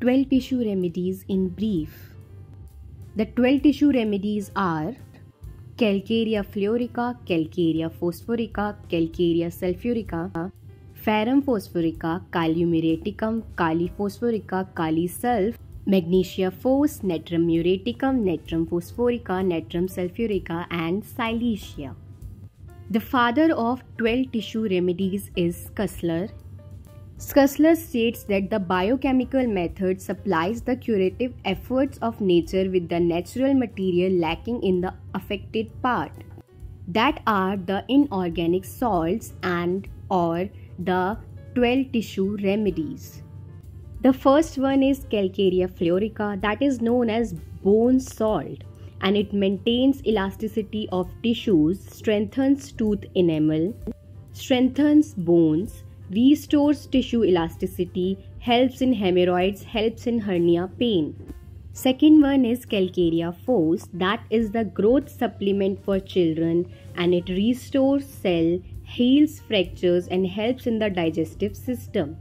12 tissue remedies in brief. The 12 tissue remedies are Calcarea fluorica, Calcarea phosphorica, Calcarea sulfurica, Ferrum phosphorica, Kalium muriaticum, Kali phosphorica, Kali sulf, Magnesia phos, Natrum muriaticum, Natrum phosphorica, Natrum sulfurica and Silicea. The father of 12 tissue remedies is Schussler. Schussler states that the biochemical method supplies the curative efforts of nature with the natural material lacking in the affected part that are the inorganic salts and or the 12 tissue remedies. The first one is Calcarea fluorica that is known as bone salt and it maintains elasticity of tissues, strengthens tooth enamel, strengthens bones, restores tissue elasticity, helps in hemorrhoids, helps in hernia pain. Second one is Calcarea phos that is the growth supplement for children and it restores cell, heals fractures and helps in the digestive system.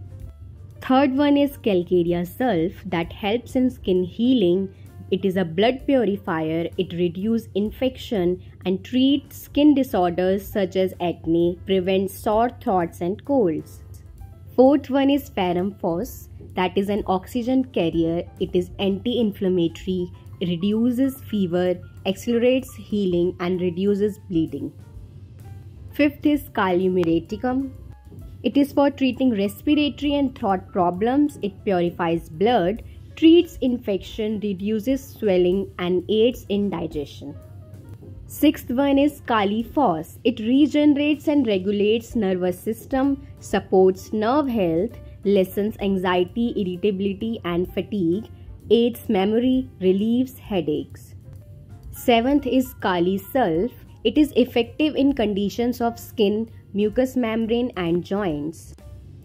Third one is Calcarea sulf that helps in skin healing. It is a blood purifier, it reduces infection and treats skin disorders such as acne, prevents sore throats and colds. Fourth one is ferrum phos that is an oxygen carrier. It is anti-inflammatory, reduces fever, accelerates healing and reduces bleeding. Fifth is Kalium. It is for treating respiratory and throat problems. It purifies blood, treats infection, reduces swelling and aids in digestion. Sixth one is Kali phos. It regenerates and regulates nervous system, supports nerve health, lessens anxiety, irritability and fatigue, aids memory, relieves headaches. Seventh is Kali sulf. It is effective in conditions of skin, mucous membrane and joints.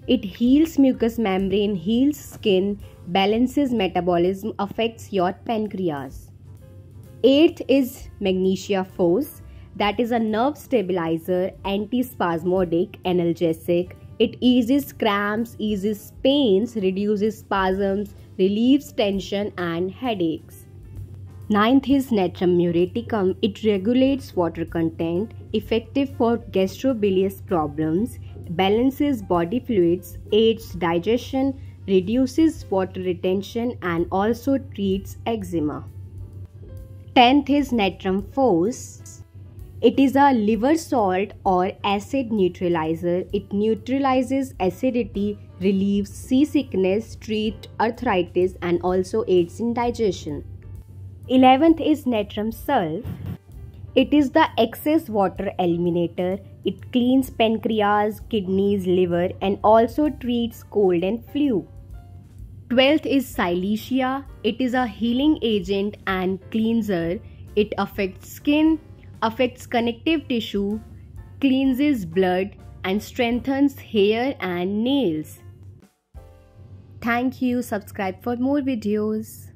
It heals mucous membrane, heals skin, balances metabolism, affects your pancreas. Eighth is magnesia phos, that is a nerve stabilizer, antispasmodic, analgesic. It eases cramps, eases pains, reduces spasms, relieves tension and headaches. Ninth is Natrum muriaticum. It regulates water content, effective for gastrobilious problems, balances body fluids, aids digestion, reduces water retention and also treats eczema. 10th is natrum phos. It is a liver salt or acid neutralizer. It neutralizes acidity, relieves seasickness, treats arthritis and also aids in digestion. 11th is natrum sulf. It is the excess water eliminator. It cleans pancreas, kidneys, liver and also treats cold and flu. 12th is Silicea. It is a healing agent and cleanser. It affects skin, affects connective tissue, cleanses blood, and strengthens hair and nails. Thank you. Subscribe for more videos.